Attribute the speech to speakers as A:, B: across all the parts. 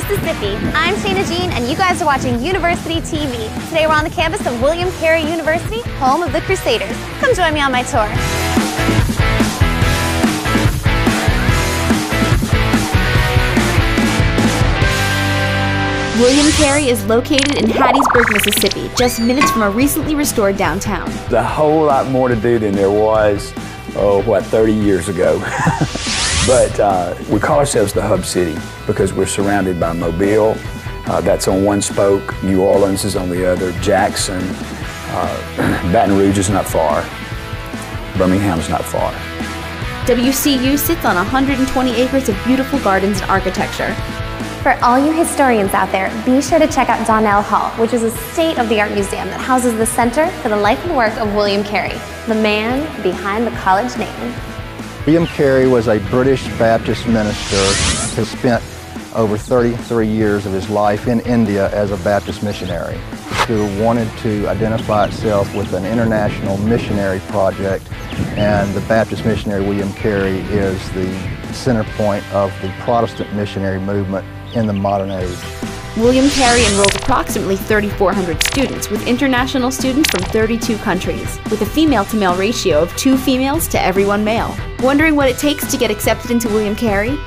A: Mississippi. I'm Shayna Jean, and you guys are watching University TV. Today we're on the campus of William Carey University, home of the Crusaders. Come join me on my tour.
B: William Carey is located in Hattiesburg, Mississippi, just minutes from a recently restored downtown.
C: a whole lot more to do than there was, oh, what, 30 years ago. but uh, we call ourselves the Hub City because we're surrounded by Mobile, uh, that's on one spoke, New Orleans is on the other, Jackson, uh, Baton Rouge is not far, Birmingham's not far.
B: WCU sits on 120 acres of beautiful gardens and architecture.
A: For all you historians out there, be sure to check out Donnell Hall, which is a state-of-the-art museum that houses the Center for the Life and Work of William Carey, the man behind the college name.
D: William Carey was a British Baptist minister who spent over 33 years of his life in India as a Baptist missionary. who wanted to identify itself with an international missionary project and the Baptist missionary William Carey is the center point of the Protestant missionary movement in the modern age.
B: William Carey enrolls approximately 3,400 students, with international students from 32 countries, with a female to male ratio of two females to every one male. Wondering what it takes to get accepted into William Carey?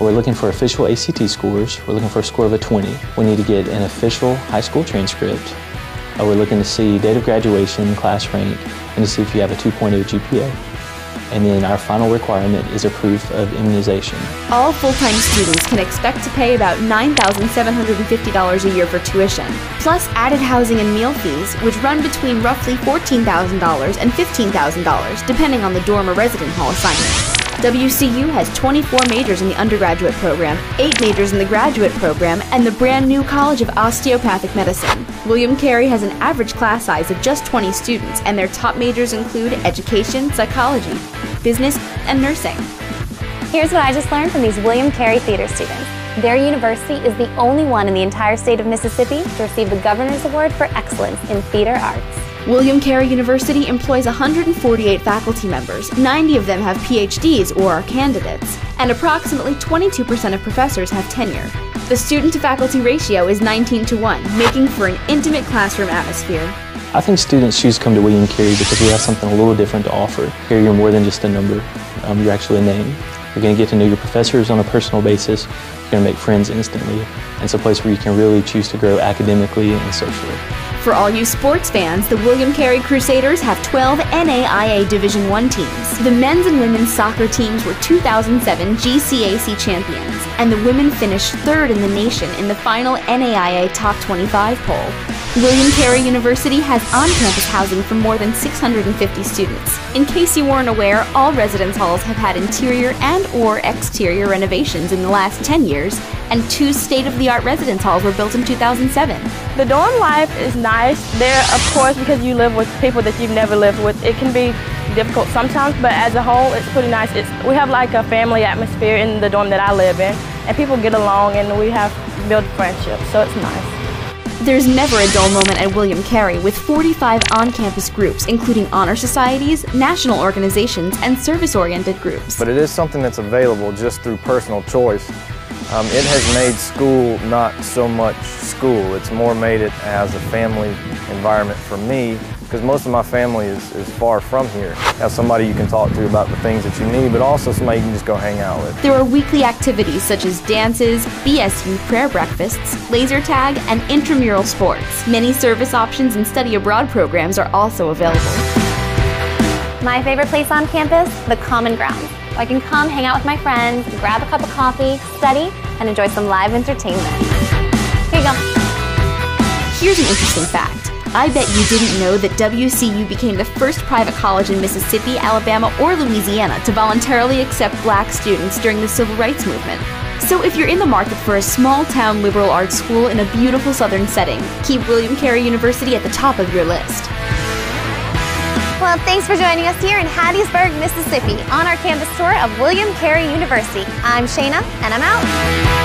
E: We're looking for official ACT scores. We're looking for a score of a 20. We need to get an official high school transcript. Uh, we're looking to see date of graduation, class rank, and to see if you have a 2.0 GPA. And then our final requirement is a proof of immunization.
B: All full-time students can expect to pay about $9,750 a year for tuition, plus added housing and meal fees, which run between roughly $14,000 and $15,000, depending on the dorm or resident hall assignment. WCU has 24 majors in the undergraduate program, 8 majors in the graduate program, and the brand new College of Osteopathic Medicine. William Carey has an average class size of just 20 students, and their top majors include education, psychology, business, and nursing.
A: Here's what I just learned from these William Carey Theater students. Their university is the only one in the entire state of Mississippi to receive the Governor's Award for Excellence in Theater Arts.
B: William Carey University employs 148 faculty members. 90 of them have PhDs or are candidates, and approximately 22% of professors have tenure. The student to faculty ratio is 19 to 1, making for an intimate classroom atmosphere.
E: I think students choose to come to William Carey because we have something a little different to offer. Here you're more than just a number, um, you're actually a name. You're going to get to know your professors on a personal basis. You're going to make friends instantly. And it's a place where you can really choose to grow academically and socially.
B: For all you sports fans, the William Carey Crusaders have 12 NAIA Division I teams. The men's and women's soccer teams were 2007 GCAC champions, and the women finished third in the nation in the final NAIA Top 25 poll. William Carey University has on-campus housing for more than 650 students. In case you weren't aware, all residence halls have had interior and or exterior renovations in the last 10 years, and two state-of-the-art residence halls were built in 2007.
F: The dorm life is nice. There, of course, because you live with people that you've never lived with, it can be difficult sometimes, but as a whole, it's pretty nice. It's, we have like a family atmosphere in the dorm that I live in, and people get along and we have built friendships, so it's nice.
B: There's never a dull moment at William Carey with 45 on-campus groups, including honor societies, national organizations, and service-oriented groups.
G: But it is something that's available just through personal choice. Um, it has made school not so much school. It's more made it as a family environment for me because most of my family is, is far from here. Have somebody you can talk to about the things that you need, but also somebody you can just go hang out with.
B: There are weekly activities such as dances, BSU prayer breakfasts, laser tag, and intramural sports. Many service options and study abroad programs are also available.
A: My favorite place on campus, the Common Ground. I can come hang out with my friends, grab a cup of coffee, study, and enjoy some live entertainment. Here you go.
B: Here's an interesting fact. I bet you didn't know that WCU became the first private college in Mississippi, Alabama, or Louisiana to voluntarily accept black students during the Civil Rights Movement. So if you're in the market for a small town liberal arts school in a beautiful southern setting, keep William Carey University at the top of your list.
A: Well, thanks for joining us here in Hattiesburg, Mississippi on our campus tour of William Carey University. I'm Shayna, and I'm out.